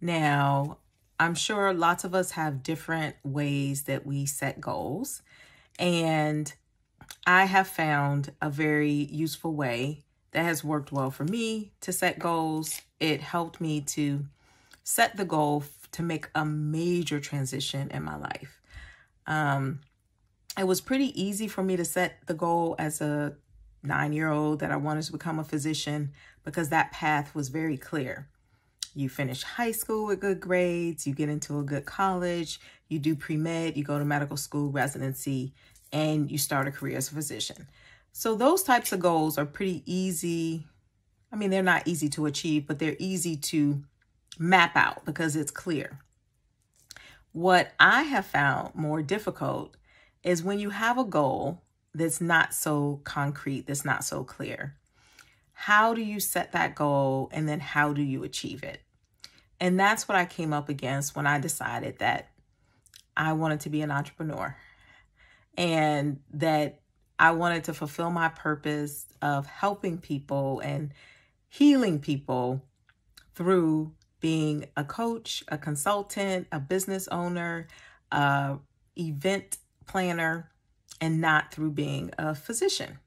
Now, I'm sure lots of us have different ways that we set goals. And I have found a very useful way that has worked well for me to set goals. It helped me to set the goal to make a major transition in my life. Um, it was pretty easy for me to set the goal as a nine year old that I wanted to become a physician because that path was very clear. You finish high school with good grades, you get into a good college, you do pre med, you go to medical school residency, and you start a career as a physician. So, those types of goals are pretty easy. I mean, they're not easy to achieve, but they're easy to map out because it's clear. What I have found more difficult is when you have a goal that's not so concrete, that's not so clear. How do you set that goal and then how do you achieve it? And that's what I came up against when I decided that I wanted to be an entrepreneur and that I wanted to fulfill my purpose of helping people and healing people through being a coach, a consultant, a business owner, a event planner, and not through being a physician.